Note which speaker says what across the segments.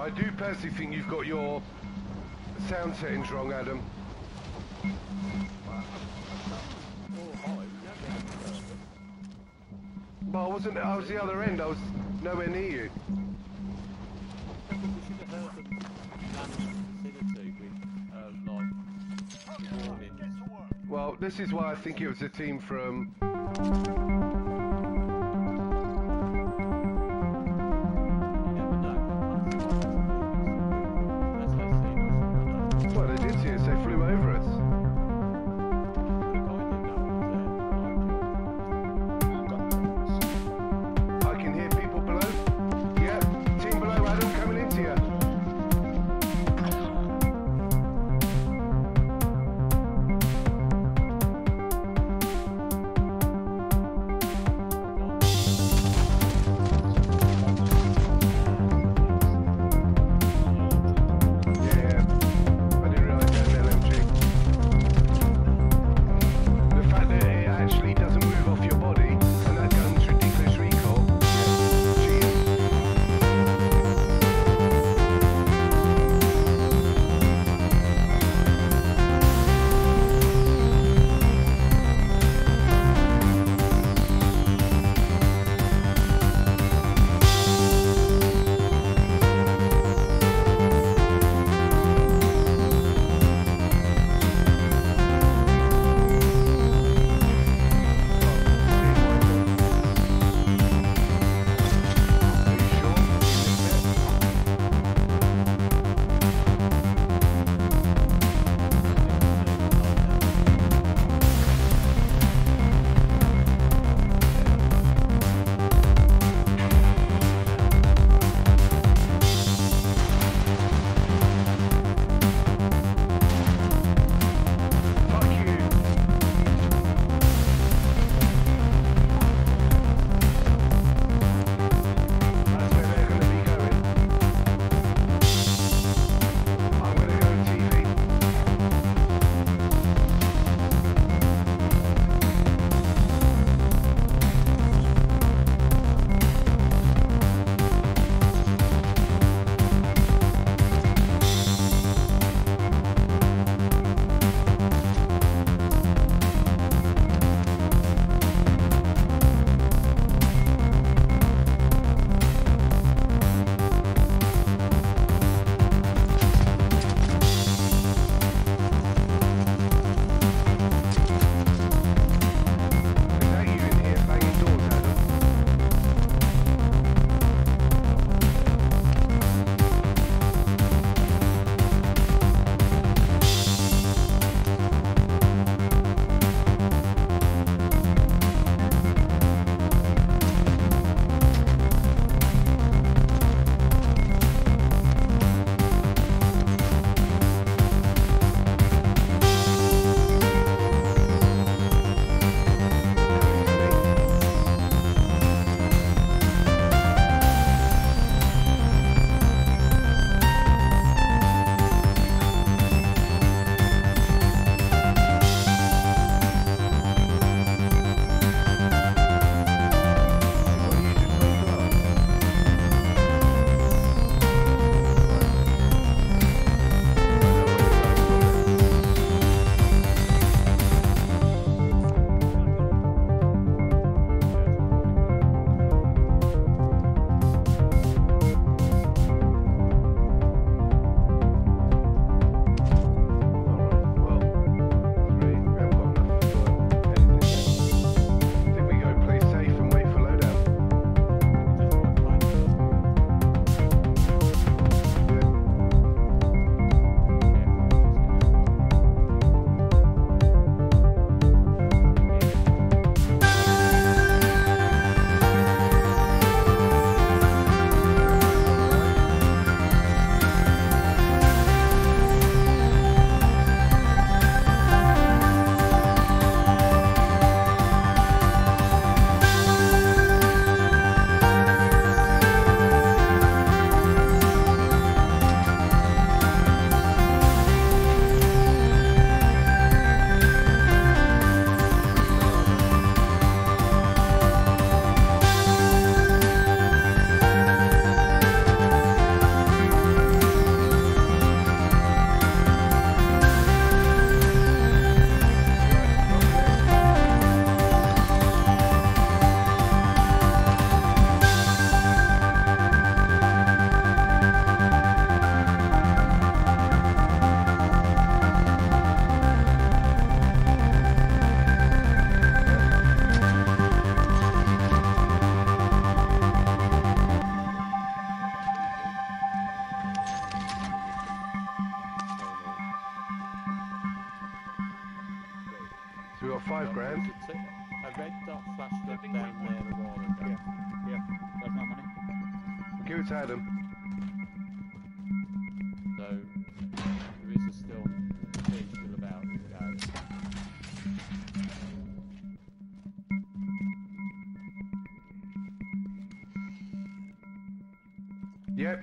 Speaker 1: I do personally think you've got your sound settings wrong, Adam. But I wasn't. I was the other end. I was nowhere near you. Well, this is why I think it was a team from. fora de.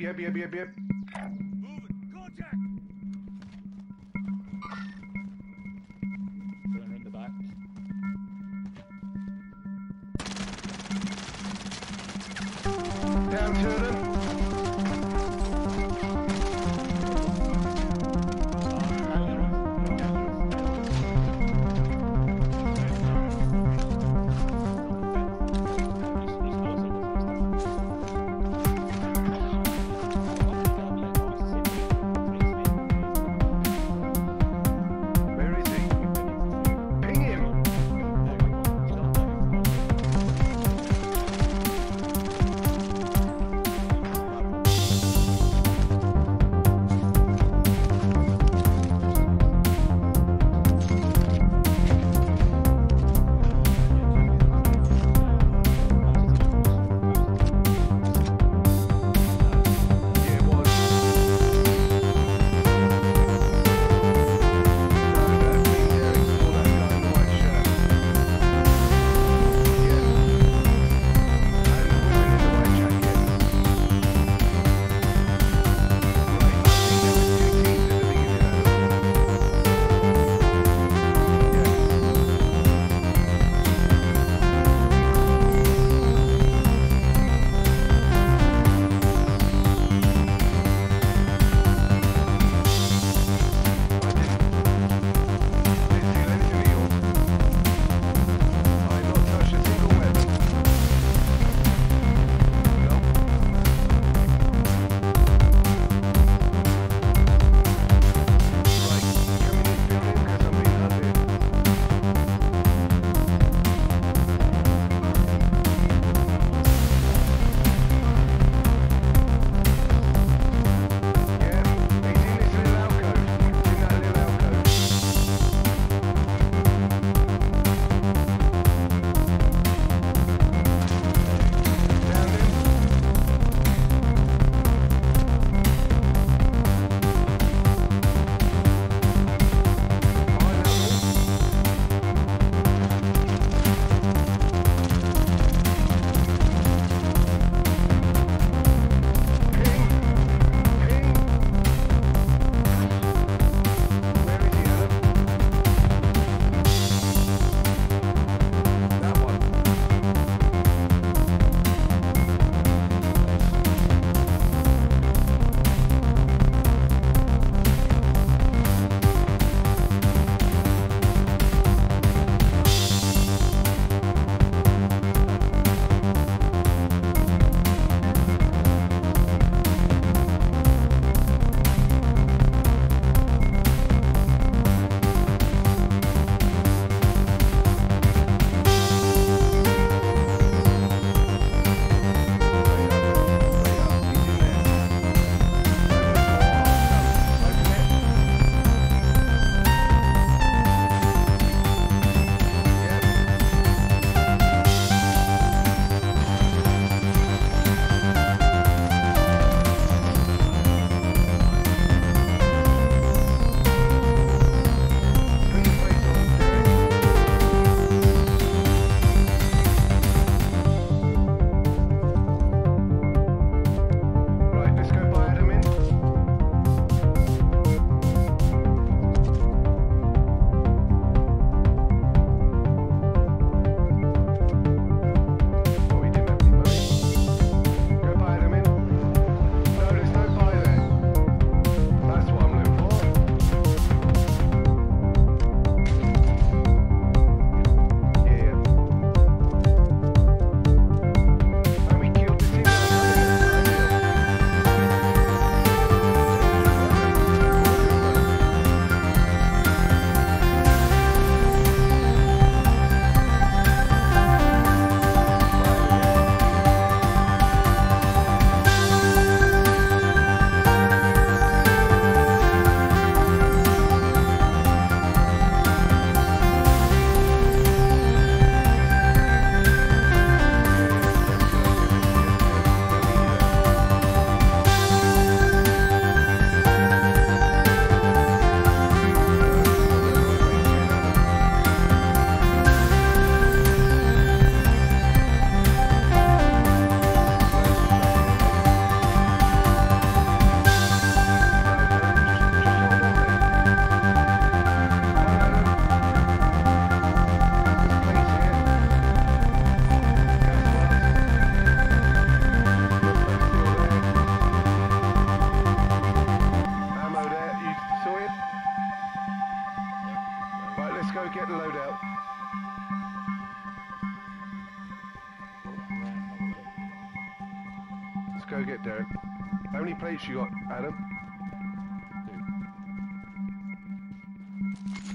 Speaker 2: yep, yep, yep, yep.
Speaker 3: Moving. Contact. The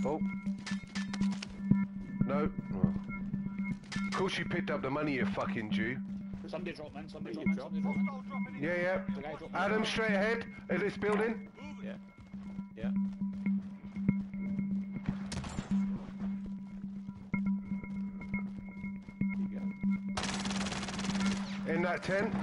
Speaker 2: Oh. No. Oh. Of course you picked up the money, you fucking Jew.
Speaker 3: Somebody drop man, somebody drop
Speaker 1: drop,
Speaker 3: man.
Speaker 1: you drop.
Speaker 2: Yeah, yeah.
Speaker 3: The
Speaker 2: Adam, straight ahead at this building.
Speaker 1: Yeah. Yeah.
Speaker 2: In that tent.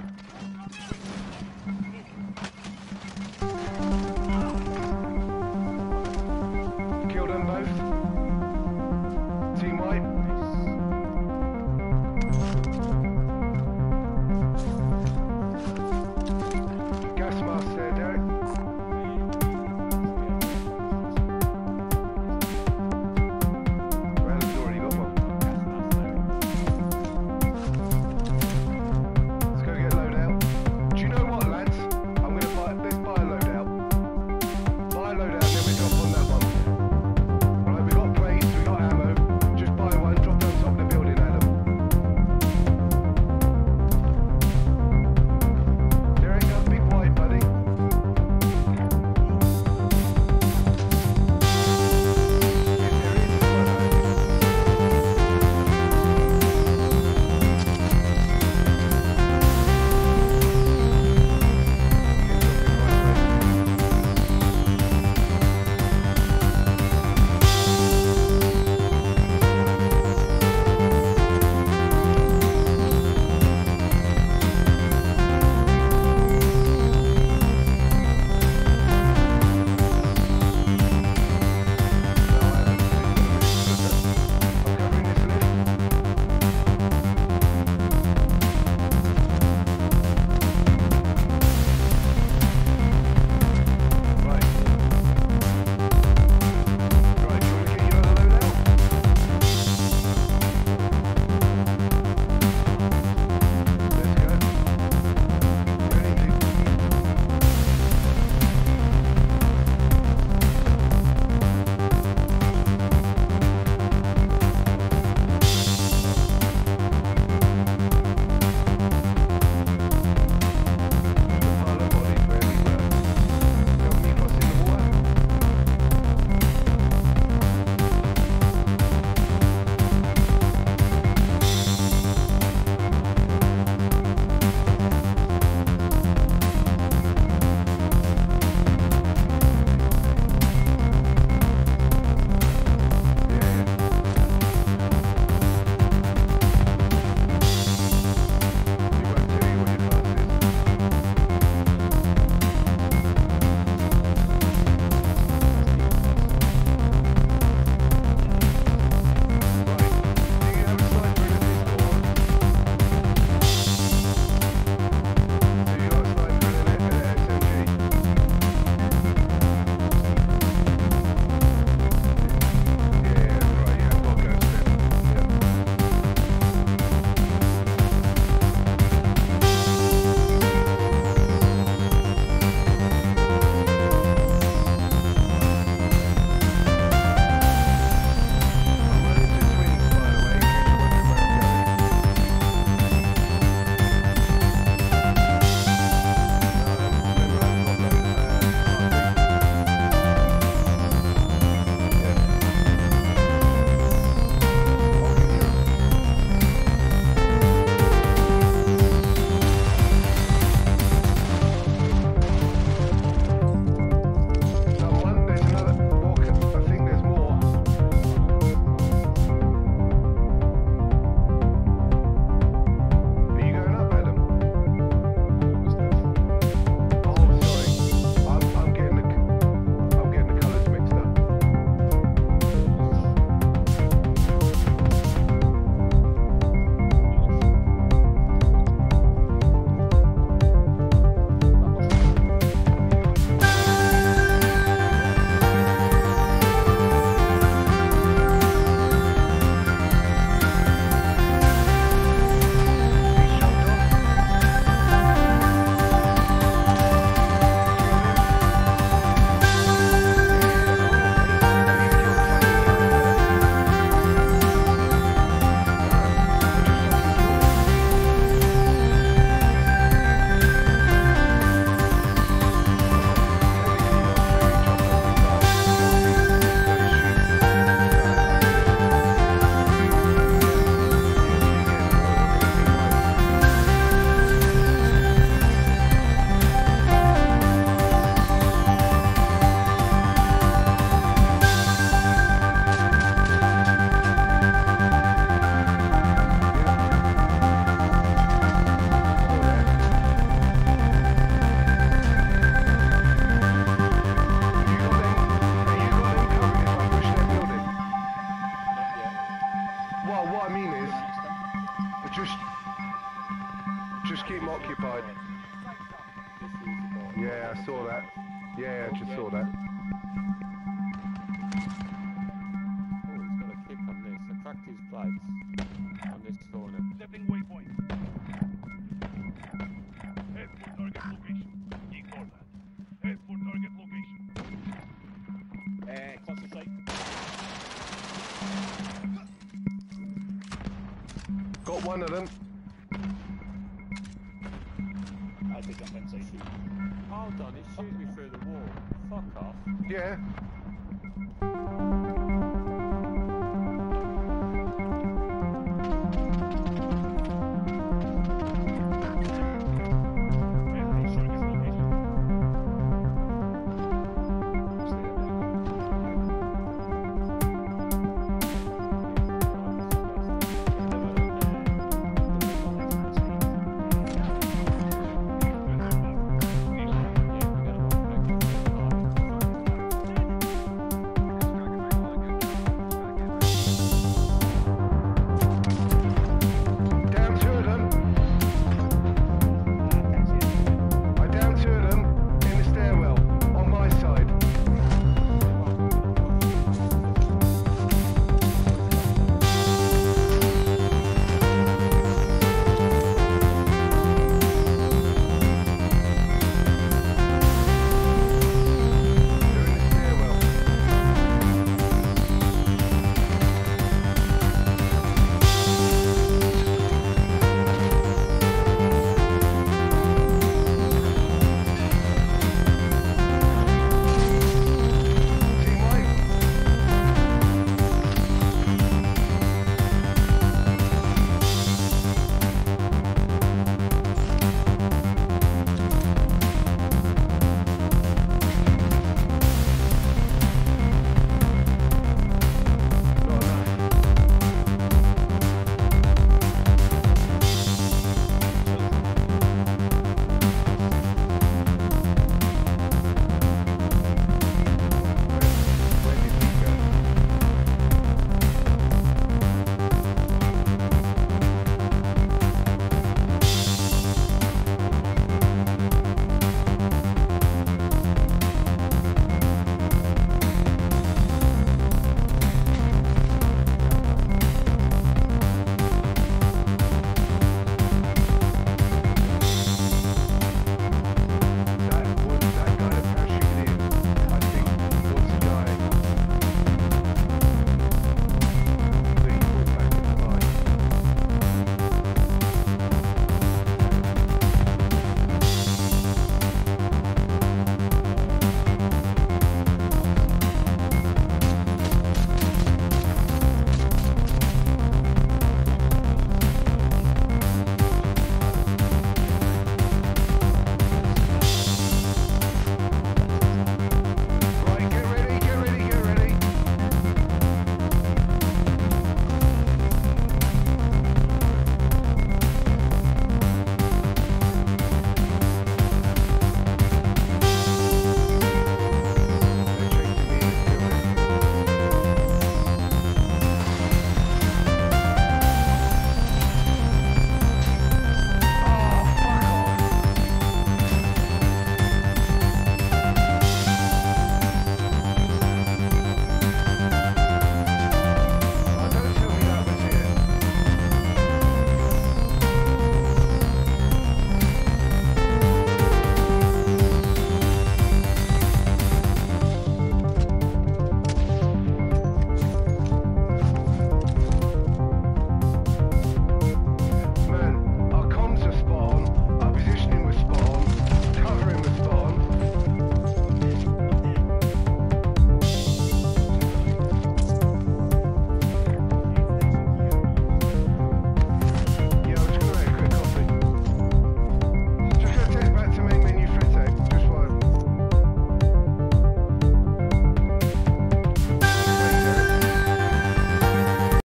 Speaker 1: done, it shooting me through the wall. Fuck off.
Speaker 2: Yeah.